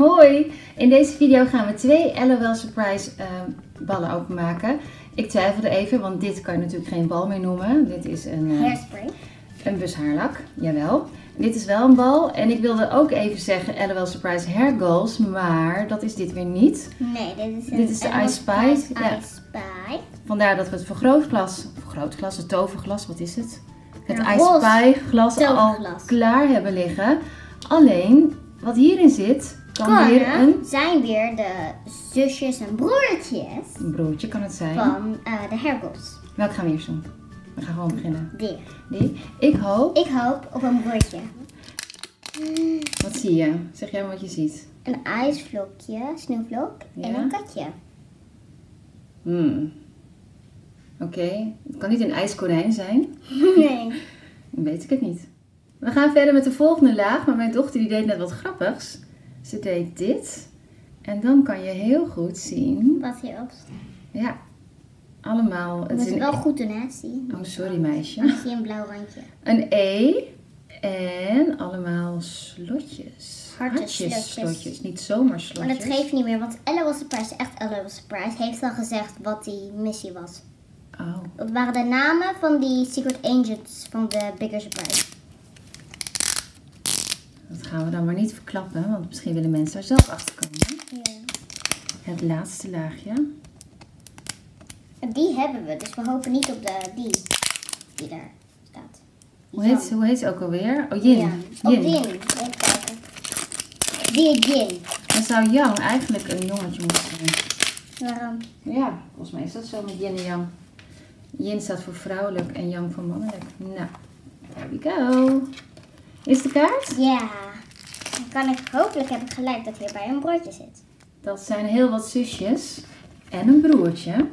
Hoi! In deze video gaan we twee LOL Surprise ehm, ballen openmaken. Ik twijfelde even, want dit kan je natuurlijk geen bal meer noemen. Dit is een, eh, Hairspray. een bushaarlak, jawel. Dit is wel een bal. En ik wilde ook even zeggen LOL Surprise Hair Goals, maar dat is dit weer niet. Nee, dit is een Dit is de Animal I Spy, ja. Vandaar dat we het vergrootglas, vergrootglas, het toverglas, wat is het? Het Een I roze Spy glas al klaar hebben liggen. Alleen, wat hierin zit, kan weer een... zijn weer de zusjes en broertjes Een broertje kan het zijn. van eh, de Hairgirls. Welke gaan we eerst doen? We gaan gewoon beginnen. Die. Die. Ik hoop. Ik hoop op een broertje. Wat zie je? Zeg jij maar wat je ziet. Een ijsvlokje, sneeuwvlok en Ja. een katje. Hmm. Oké. Het kan niet een ijskonijn zijn. Nee. Dan weet ik het niet. We gaan verder met de volgende laag. Maar mijn dochter die deed net wat grappigs. Ze deed dit. En dan kan je heel goed zien. Wat hierop staat. Ja. Allemaal. Het is een... wel goed doen, hè? Zie. Oh, sorry meisje. Dan zie een blauw randje. Een E. En allemaal slotjes. Hartjes, slotjes. slotjes. Niet zomaar Maar slotjes. dat geeft niet meer, want Ella was surprise, echt Ella was surprise, heeft al gezegd wat die missie was. Oh. Dat waren de namen van die Secret Agents van de Bigger Surprise. Gaan we dan maar niet verklappen, want misschien willen mensen daar zelf achter komen. Ja. Het laatste laagje. En Die hebben we, dus we hopen niet op de die die daar staat. Hoe heet, ze- hoe heet ze ook alweer? Oh. Ja. Yin. Even kijken. Die Yin. Dan zou Yang eigenlijk een jongetje moeten zijn. Waarom? Ja, volgens mij is dat zo met Yin en Yang. Yin staat voor vrouwelijk en Yang voor mannelijk. Nou, there we go. Is de kaart? Ja. Dan kan ik, hopelijk heb ik gelijk dat hierbij een broodje zit. Dat zijn heel wat zusjes en een broertje.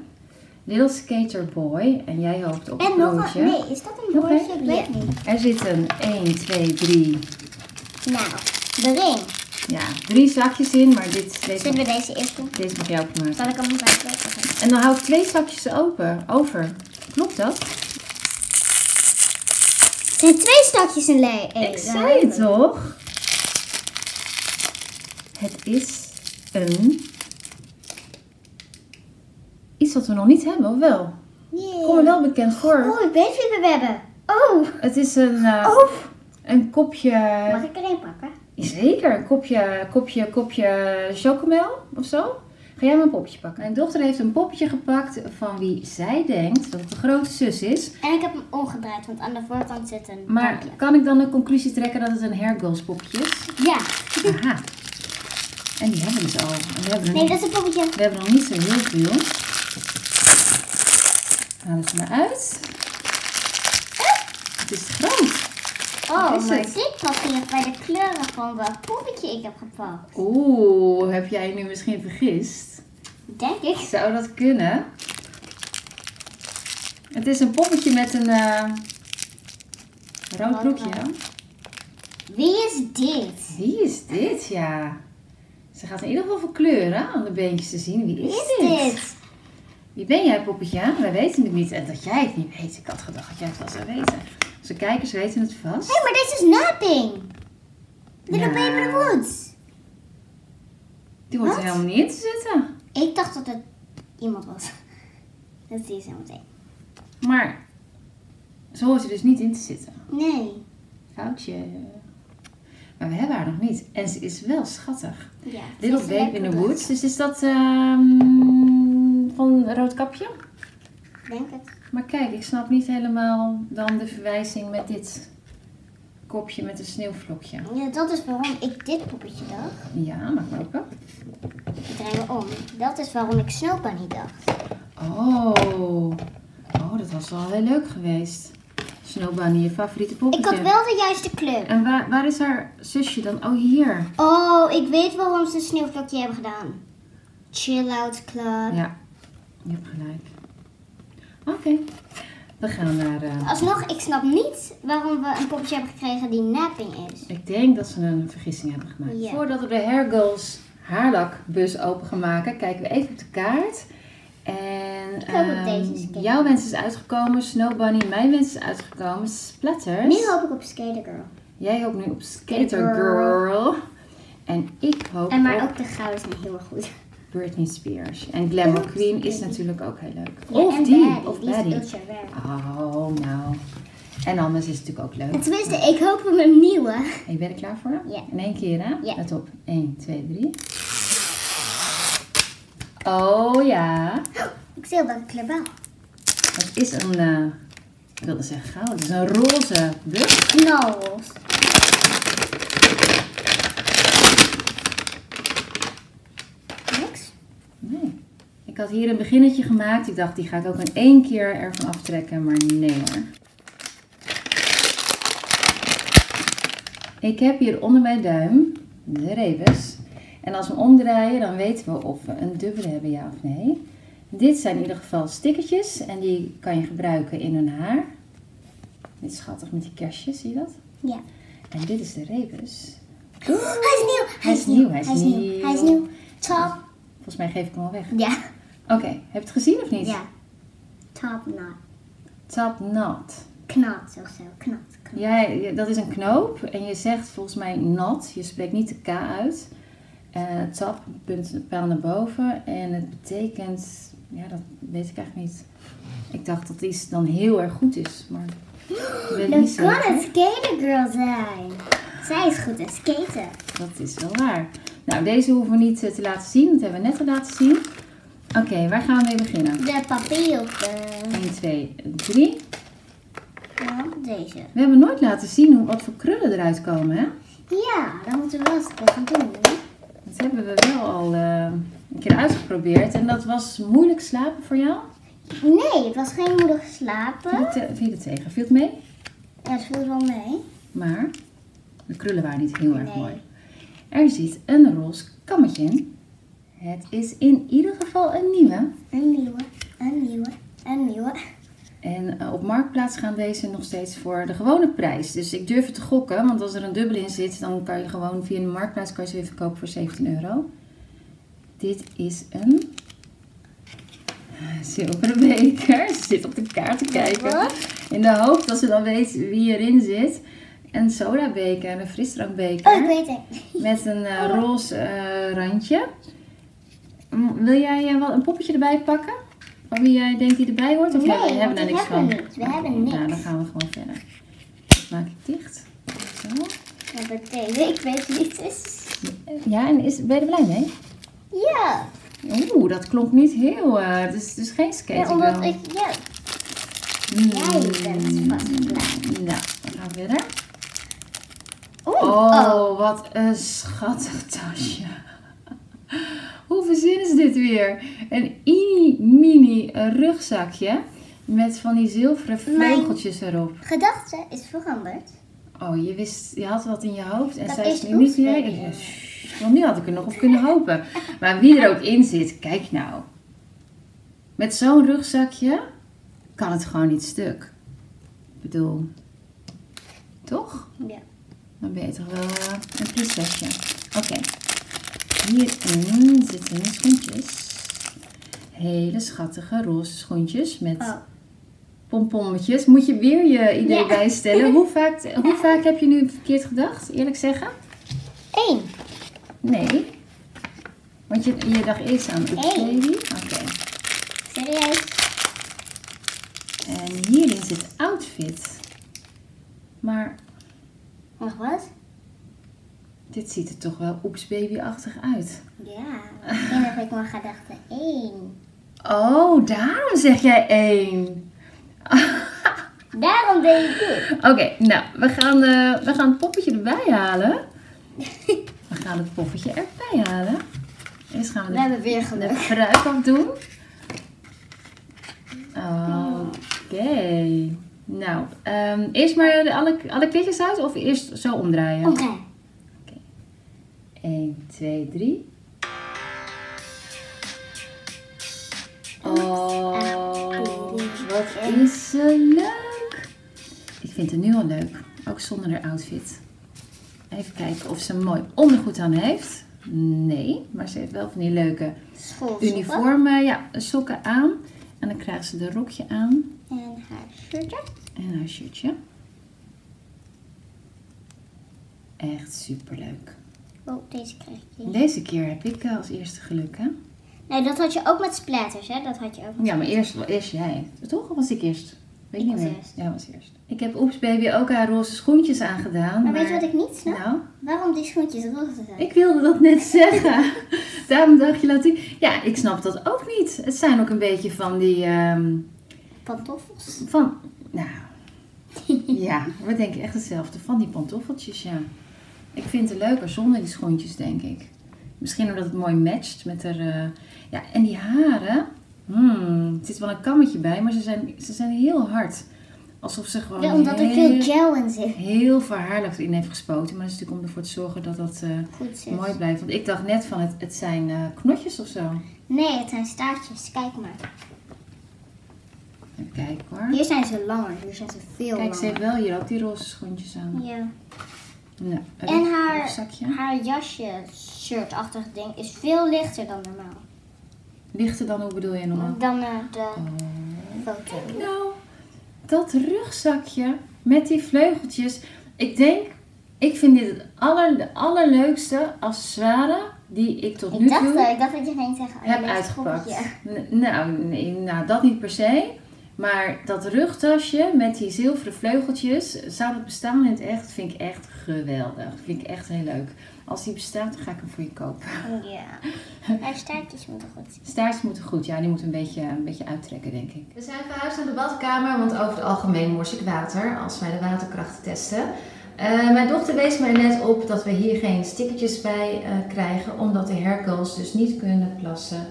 Little Skater Boy. En jij hoopt op een En nog broertje. een, nee, is dat een één? Ik weet niet. Er zitten 1, 2, 3. Nou, de ring. Ja, drie zakjes in, maar dit, deze, Zullen we deze eerst doen? deze mag jij openmaken. Zal ik hem uitleggen? En dan hou ik twee zakjes open, over. Klopt dat? Er zijn twee stakjes in le. eh, Ik zei het toch? Het is een... Iets wat we nog niet hebben, of wel? Yeah. Kom er wel bekend voor. Oh, ik weet wie we hebben. Oh. Het is een, eh, Oh. een kopje... Mag ik er een pakken? Zeker, een kopje, kopje, kopje chocomel of zo. Ga jij mijn popje pakken? Mijn dochter heeft een popje gepakt van wie zij denkt dat het de grote zus is. En ik heb hem omgedraaid, want aan de voorkant zit een Maar bankje. kan ik dan de conclusie trekken dat het een hair girls popje is? Ja. Aha. En die hebben we dus al. We hebben Nee, dat is een poppetje. we hebben nog niet zo heel veel. Halen ze maar uit. Het is groot. Oh, Wat is maar het? dit hier bij de kleuren van welk poppetje ik heb gepakt. Oeh, heb jij nu misschien vergist? Denk ik. Zou dat kunnen? Het is een poppetje met een eh, rood broekje. Wie is dit? Wie is dit? Ja. Ze gaat in ieder geval voor kleuren aan de beentjes te zien. Wie is, Wie is dit? Wie ben jij, poppetje? Wij weten het niet. En dat jij het niet weet. Ik had gedacht dat jij het wel zou weten. Onze kijkers weten het vast. Hé, maar dit is Napping. Little Ja. Baby in the Woods. Die hoort er helemaal niet in te zitten. Ik dacht dat het iemand was. Dat zie je zo meteen. Maar zo hoort er dus niet in te zitten. Nee. Foutje. Maar we hebben haar nog niet. En ze is wel schattig. Ja. Little ze Baby in the Woods. Dus is dat ehm, van Roodkapje? Ik Denk het. Maar kijk, ik snap niet helemaal dan de verwijzing met dit kopje met een sneeuwvlokje. Ja, dat is waarom ik dit poppetje dacht. Ja, mag maar open. Ik draai me om. Dat is waarom ik Snow niet dacht. Oh. Oh, dat was wel heel leuk geweest. Snow Bunny, je favoriete poppetje. Ik had wel de juiste kleur. En waar, waar is haar zusje dan? Oh, hier. Oh, ik weet waarom ze een sneeuwvlokje hebben gedaan. Chill Out Club. Ja, je hebt gelijk. Oké. We gaan naar... eh, Alsnog, ik snap niet waarom we een poppetje hebben gekregen die napping is. Ik denk dat ze een vergissing hebben gemaakt. Ja. Voordat we de Hair Girls haarlakbus open gaan maken, kijken we even op de kaart. En Ik hoop op ehm, deze jouw wens is uitgekomen, Snow Bunny. Mijn wens is uitgekomen, Splatters. Nu hoop ik op Skater Girl. Jij hoopt nu op Skater Girl. Girl. En ik hoop En maar op ook de gouden zijn heel erg goed. Britney Spears. En Glamour Queen is natuurlijk ook heel leuk. Ja, of die, Baddy, of rare. Oh, nou. En anders is het natuurlijk ook leuk. En tenminste, ik hoop op een nieuwe. En je bent er klaar voor? Ja. In één keer, hè? Ja. Let op. 1, 2, 3. Oh ja. Ik zie al welke kleur wel. Het is een, eh, ik wilde zeggen goud. Het is een roze bus. Knalroze. Niks? Nee. Ik had hier een beginnetje gemaakt. Ik dacht, die ga ik ook in één keer ervan aftrekken. Maar nee hoor. Ik heb hier onder mijn duim de rebus. En als we hem omdraaien, dan weten we of we een dubbele hebben, ja of nee. Dit zijn in ieder geval stickertjes. En die kan je gebruiken in een haar. Dit is schattig met die kerstjes, zie je dat? Ja. En dit is de rebus. Hij is nieuw. Hij is nieuw. Hij is nieuw. Hij is nieuw. Top. Volgens mij geef ik hem al weg. Ja. Oké, heb je het gezien of niet? Ja. Top knot. Top knot. Knot of zo. Knot. knot. Ja, dat is een knoop en je zegt volgens mij not. Je spreekt niet de K uit. Eh top, punt, pijl naar boven. En het betekent, ja, dat weet ik eigenlijk niet. Ik dacht dat iets dan heel erg goed is, maar niet kan zeker. het skater girl zijn. Zij is goed in skaten. Dat is wel waar. Nou, deze hoeven we niet eh, te laten zien. Dat hebben we net al laten zien. Oké, waar gaan we mee beginnen? De papier op de... 1, 2, 3. Ja, deze. We hebben nooit laten zien hoe, wat voor krullen eruit komen, hè? Ja, dan moeten we wel eens even doen. Dat hebben we wel al eh, een keer uitgeprobeerd. En dat was moeilijk slapen voor jou? Nee, het was geen moedig slapen. Viel het, viel het tegen? Viel het mee? Ja, het viel wel mee. Maar de krullen waren niet heel erg mooi. Er zit een roze kammetje in. Het is in ieder geval een nieuwe. Een nieuwe, een nieuwe, een nieuwe. En eh, op Marktplaats gaan deze nog steeds voor de gewone prijs. Dus ik durf het te gokken, want als er een dubbel in zit, dan kan je gewoon via de Marktplaats kan je ze weer verkopen voor 17 euro. Dit is een eh, zilveren beker. Ze zit op de kaart te kijken. In de hoop dat ze dan weet wie erin zit. Een sodabeker, een frisdrankbeker. Oh, ik weet het. Met een eh, roze eh, randje. Wil jij eh, wel een poppetje erbij pakken? Van wie jij denkt die erbij hoort? Of Nee, hebben we want daar die niks hebben van? we hebben niks. Nou, dan gaan we gewoon verder. Dat maak ik dicht. Zo. Wat betekent? Ik weet niet. Is... Ja, en is, ben je er blij mee? Ja. Oeh, dat klonk niet heel... eh het, is, is geen ja, skate. omdat ik... Ja. Mm, Jij bent vast blij. Nou, we gaan verder. Oeh. Oh, oh. wat een schattig tasje. Verzinnen ze dit weer? Een mini rugzakje met van die zilveren vleugeltjes erop. Gedachte is veranderd. Oh, je wist, je had wat in je hoofd en Dat zei is nu niet meer. Want nu had ik er nog op kunnen hopen. Maar wie er ook in zit, kijk nou. Met zo'n rugzakje kan het gewoon niet stuk. Ik bedoel, toch? Ja. Dan ben je toch wel eh, een prinsesje. Oké. Hierin zitten schoentjes. Hele schattige roze schoentjes met Oh. pompommetjes. Moet je weer je idee Ja. bijstellen. Hoe vaak, hoe vaak heb je nu verkeerd gedacht? Eerlijk zeggen? Eén. Nee. Want je, je dacht eerst aan een baby. Oké. Serieus? En hierin zit outfit. Maar Nog wat? Dit ziet er toch wel oeps baby-achtig uit. Ja. Ik denk dat ik maar gedachte één. Oh, daarom zeg jij één. Daarom deed ik dit. Oké, nou, we gaan, eh, we gaan het poppetje erbij halen. We gaan het poppetje erbij halen. Eerst gaan we We de, weer de pruik afdoen. Oké. Nou, ehm, eerst maar alle, alle kleedjes uit of eerst zo omdraaien? Oké. 1, 2, 3. Oh, wat is ze leuk. Ik vind het nu al leuk. Ook zonder haar outfit. Even kijken of ze een mooi ondergoed aan heeft. Nee, maar ze heeft wel van die leuke uniformen. Ja, sokken aan. En dan krijgt ze de rokje aan En haar shirtje. en haar shirtje. Echt superleuk. Oh, deze krijg ik niet. Deze keer heb ik eh, als eerste geluk, hè? Nee, dat had je ook met splatters, hè? Dat had je ook met Ja, maar eerst, eerst jij. Toch? Of was ik eerst? Weet Ik niet was meer. eerst. Ja, was eerst. Ik heb Oeps Baby ook haar roze schoentjes aangedaan. Maar weet je wat ik niet snap? Nou, Waarom die schoentjes roze zijn? ik wilde dat net zeggen. Daarom dacht je, laat ik... Ja, ik snap dat ook niet. Het zijn ook een beetje van die... ehm, Pantoffels. van... Nou... ja, we denken echt hetzelfde. Van die pantoffeltjes, ja. Ik vind het leuker zonder die schoentjes, denk ik. Misschien omdat het mooi matcht met haar... eh, ja, en die haren... Hmm, er zit wel een kammetje bij, maar ze zijn, ze zijn heel hard. Alsof ze gewoon Ja, omdat er heel, veel gel in zit. heel veel in heeft gespoten. Maar dat is natuurlijk om ervoor te zorgen dat dat eh, mooi blijft. Want ik dacht net van, het, het zijn eh, knotjes of zo. Nee, het zijn staartjes. Kijk maar. Even kijken hoor. Hier zijn ze langer. Hier zijn ze veel Kijk, ze heeft langer. wel hier ook die roze schoentjes aan. Ja. Een En haar, haar jasje, shirtachtig ding, is veel lichter dan normaal. Lichter dan, hoe bedoel je normaal? Dan eh, de Oh. foto. Nou, dat rugzakje met die vleugeltjes. Ik denk, ik vind dit het aller, de allerleukste accessoire die ik tot nu Ik dacht, toe dat, ik dacht dat je ging zeggen, oh, heb uitgepakt. Nou, nee, nou, dat niet per se. Maar dat rugtasje met die zilveren vleugeltjes, zou dat bestaan in het echt? Vind ik echt geweldig. Vind ik echt heel leuk. Als die bestaat, dan ga ik hem voor je kopen. Ja. Haar staartjes moeten goed zijn. Staartjes moeten goed, ja, die moeten een beetje, een beetje uittrekken, denk ik. We zijn verhuisd naar de badkamer, want over het algemeen mors ik water als wij de waterkracht testen. Eh, mijn dochter wees mij net op dat we hier geen stickertjes bij eh, krijgen, omdat de herkels dus niet kunnen plassen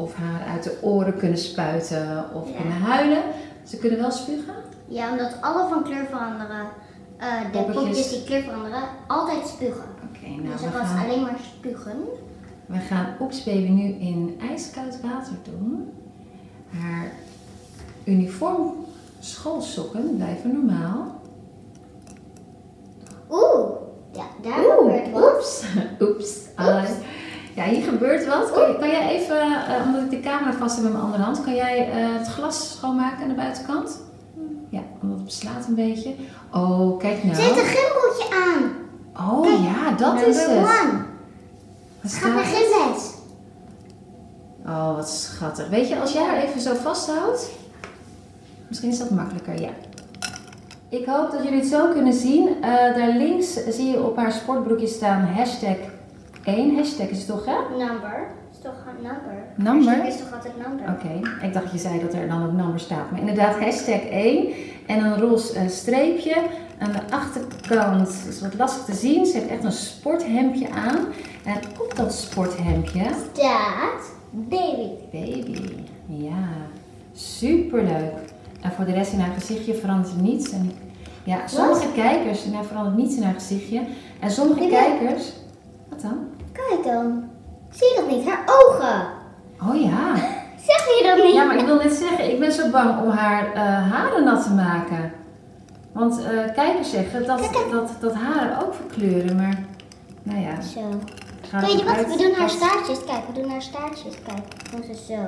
of haar uit de oren kunnen spuiten of Ja. kunnen huilen. Ze kunnen wel spugen. Ja, omdat alle van kleur veranderen, eh, de Poppetjes. die kleur veranderen, altijd spugen. Oké, nou dus er was gaan, alleen maar spugen. we gaan Oeps Baby nu in ijskoud water doen. Haar uniform schoolsokken blijven normaal. Oeh, ja, daar gebeurt wat. Oeps. Oeps. Ah, ja, hier gebeurt wat. Kan, jij even, eh, omdat ik de camera vast heb met mijn andere hand, kan jij eh, het glas schoonmaken aan de buitenkant? Ja, omdat het beslaat een beetje. Oh, kijk nou. Zet een gimbeltje aan. Oh Kijk, ja, dat is het. one. Wat Gaat naar. Oh, wat schattig. Weet je, als jij haar even zo vasthoudt, misschien is dat makkelijker, ja. Ik hoop dat jullie het zo kunnen zien. Eh, daar links zie je op haar sportbroekje staan hashtag 1. Hashtag is toch, hè? Number. Is toch een number? Number? Hashtag is toch altijd number? Oké, ik dacht je zei dat er dan ook nummer staat. Maar inderdaad, hashtag 1 en een roze eh, streepje. Aan de achterkant is wat lastig te zien. Ze heeft echt een sporthemdje aan. En op dat sporthemdje Staat baby. Baby, ja, superleuk. En voor de rest in haar gezichtje verandert niets. En ja, sommige kijkers, nou verandert niets in haar gezichtje. En sommige kijkers, wat dan? Kijk dan. Zie je dat niet? Haar ogen. Oh ja. Zeg je dat niet? Ja, maar ik wil net zeggen, ik ben zo bang om haar eh, haren nat te maken. Want eh, kijkers zeggen dat, Kijk, kijk. dat, dat haren ook verkleuren, maar nou ja. Zo. Weet je wat? uit We doen haar staartjes. Kijk, we doen haar staartjes. Kijk, doen ze zo.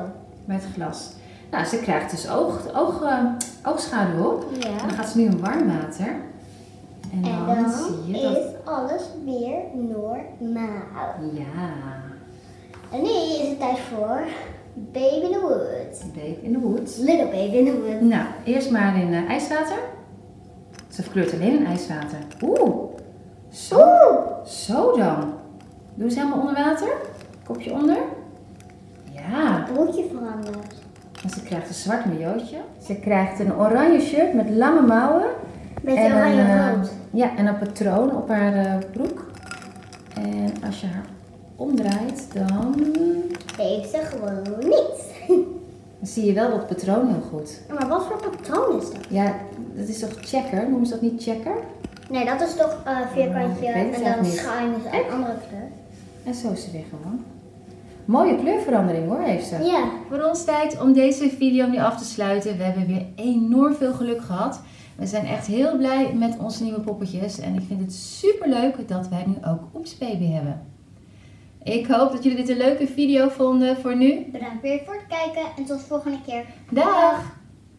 Met glas. Nou, ze krijgt dus oog, oog, eh, oogschaduw op. En Ja. dan gaat ze nu in warm water. En En dan, dan zie je dat... alles weer normaal. Ja, En nu is het tijd voor Baby in the Woods. babe in the woods. Little Baby in the Woods. Nou, eerst maar in eh, ijswater. Ze verkleurt alleen in ijswater. Oeh, zo, Oeh. zo dan. Doe ze helemaal onder water. Kopje onder. Ja, Broekje veranderd. en ze krijgt een zwart majootje. Ze krijgt een oranje shirt met lange mouwen. Met En oranje eh, rood. Ja, en een patroon op haar eh, broek. En als je haar omdraait, dan, Heeft ze gewoon niets. dan zie je wel dat patroon heel goed. maar wat voor patroon is dat? Ja, dat is toch checker? Noemen ze dat niet checker? Nee, dat is toch eh vierkantje Oh, en dan schuin is een andere kleur. En zo is ze weer gewoon. Mooie kleurverandering hoor, heeft ze. Ja. Voor ons tijd om deze video nu af te sluiten. We hebben weer enorm veel geluk gehad. We zijn echt heel blij met onze nieuwe poppetjes. En ik vind het super leuk dat wij nu ook Oeps Baby hebben. Ik hoop dat jullie dit een leuke video vonden voor nu. Bedankt weer voor het kijken en tot de volgende keer. Dag!